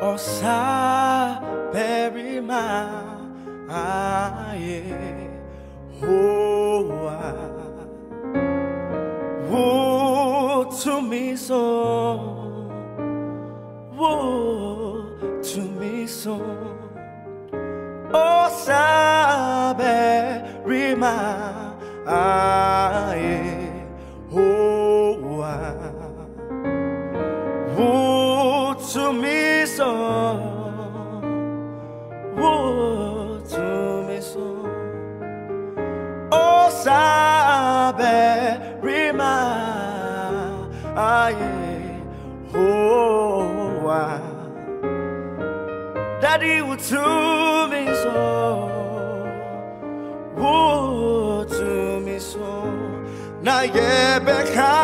o saberima aye hoa wo to me so wo to me so Osabarima aye hoa Wo to me so Wo to me so O sabe rima aye hoa Daddy would to me Na ye beka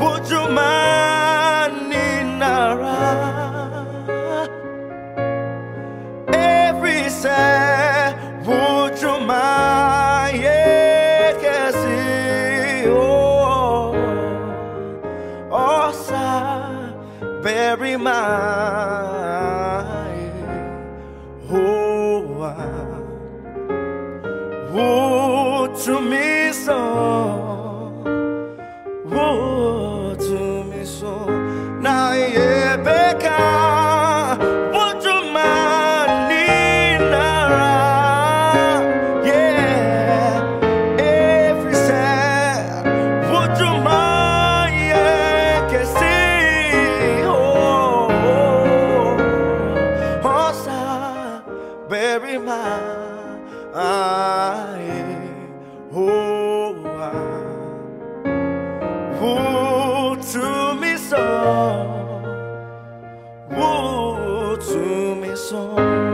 would you man nara Every say would you mind yeah kasi oh oh sa very my oh oh to me so oh to me so na ye to me so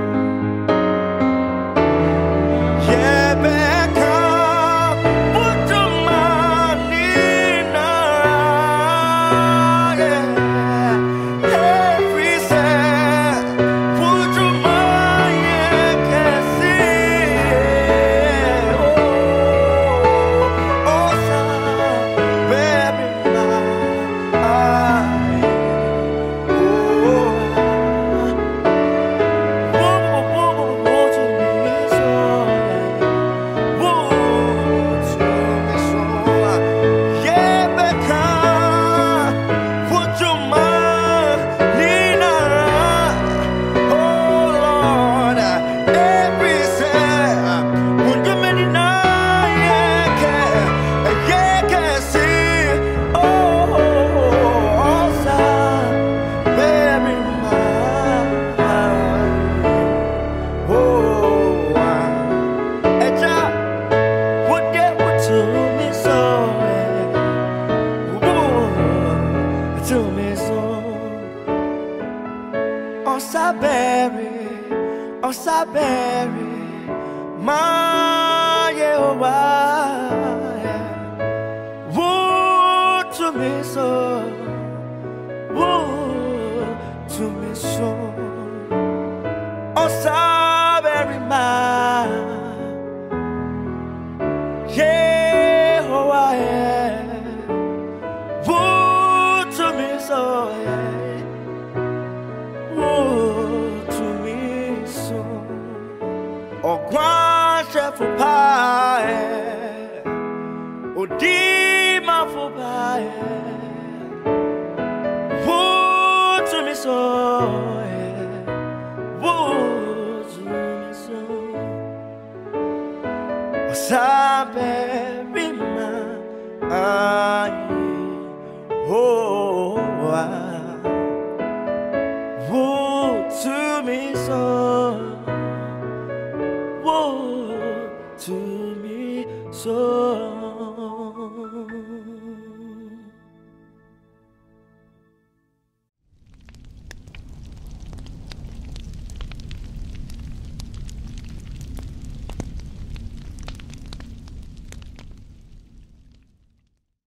Osaberi, Osaberi, my Yehovah, woe to me so, Redeemer vorbei. Wo to mir so, wo zu mir so. Sabe bima ai, oh, wo zu mir wo so.